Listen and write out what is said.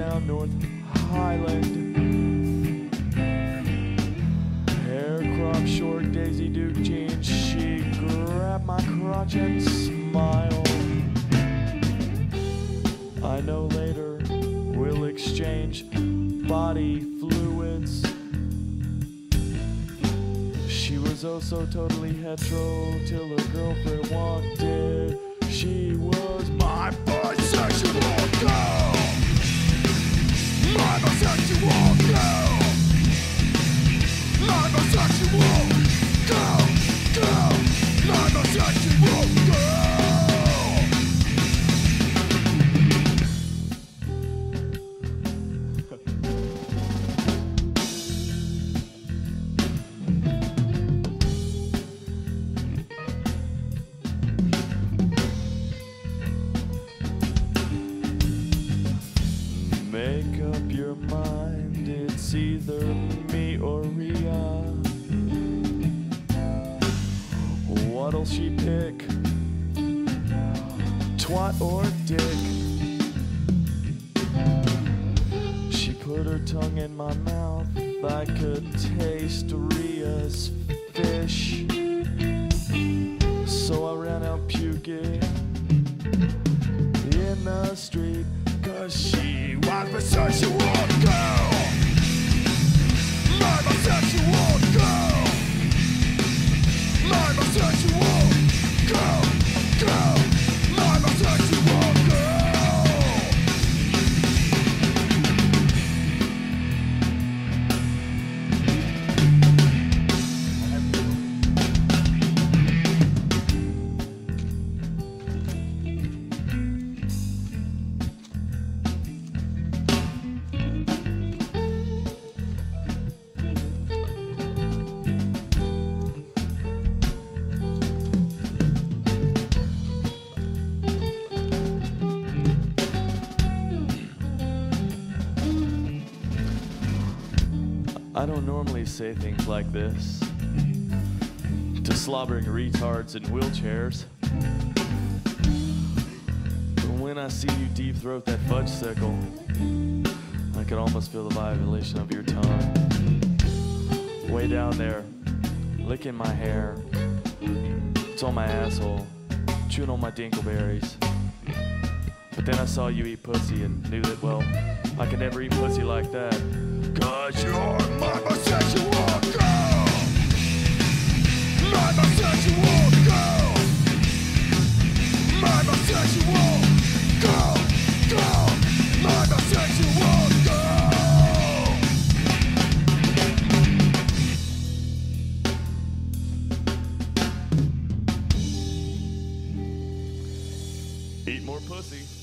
down North Highland. hair crop short, Daisy Duke jeans. She grabbed my crotch and smiled. I know later we'll exchange body fluids. She was oh also totally hetero till her girlfriend walked in. She was my bisexual. God. Make up your mind, it's either me or Ria. What'll she pick? Twat or dick? She put her tongue in my mouth, I could taste Ria's fish. So I ran out puking in the street She was bisexual girl I don't normally say things like this to slobbering retards in wheelchairs. But when I see you deep throat that Fudgsicle, I can almost feel the violation of your tongue. Way down there, licking my hair. It's on my asshole, chewing on my dinkleberries. But then I saw you eat pussy and knew that, well, I could never eat pussy like that. Cause you're Eat more pussy.